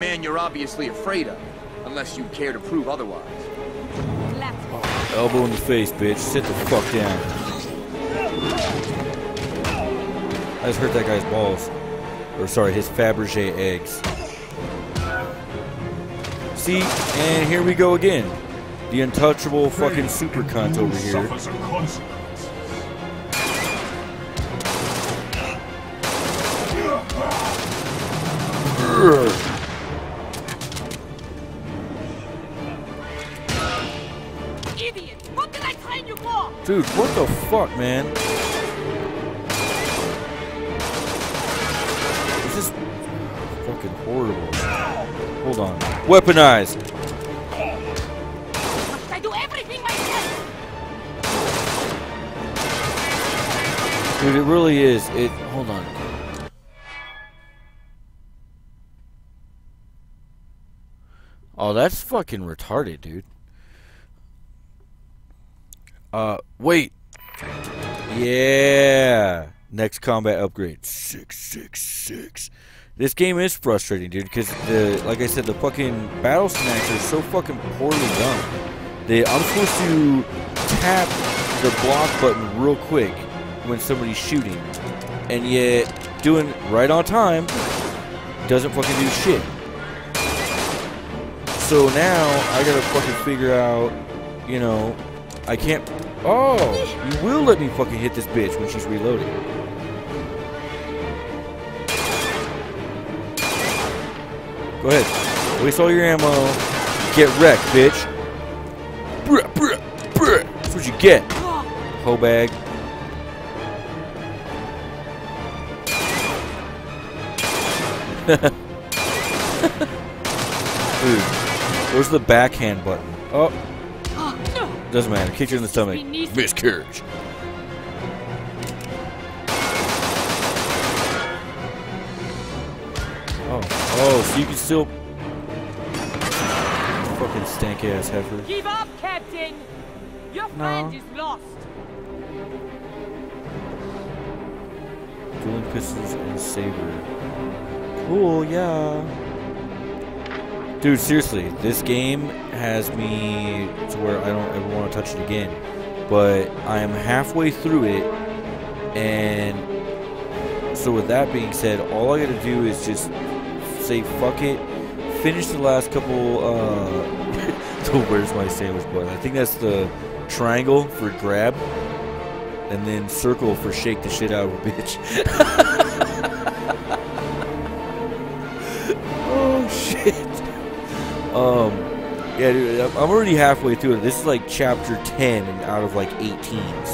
man you're obviously afraid of, unless you care to prove otherwise. Elbow in the face, bitch. Sit the fuck down. I just hurt that guy's balls. Or sorry, his Fabergé eggs. See, and here we go again. The untouchable fucking super cunt over here. Dude, what the fuck, man? This is fucking horrible. Hold on. Weaponize! Must I do everything myself? Dude, it really is. It. Hold on. Oh, that's fucking retarded, dude. Uh, wait. Yeah. Next combat upgrade. 666. This game is frustrating, dude, because the like I said, the fucking battle snacks are so fucking poorly done. They I'm supposed to tap the block button real quick when somebody's shooting, and yet doing right on time doesn't fucking do shit. So now I gotta fucking figure out, you know, I can't. Oh, you will let me fucking hit this bitch when she's reloading. Go ahead, waste all your ammo, get wrecked, bitch. Bruh, bruh, bruh. That's what you get, hoe bag. Dude, where's the backhand button? Oh, doesn't matter. Kick you in the stomach. Miscarriage. Oh, oh, so you can still. Fucking stank ass heifer. Give up, Captain! Your friend is lost. Dueling pistols and saber. Cool, yeah. Dude, seriously, this game has me to where I don't ever want to touch it again. But I am halfway through it, and so with that being said, all I gotta do is just say fuck it, finish the last couple. Uh, so where's my sandwich button? I think that's the triangle for grab, and then circle for shake the shit out of a bitch. Um, yeah, dude, I'm already halfway through it. This is like chapter 10 and out of like 18.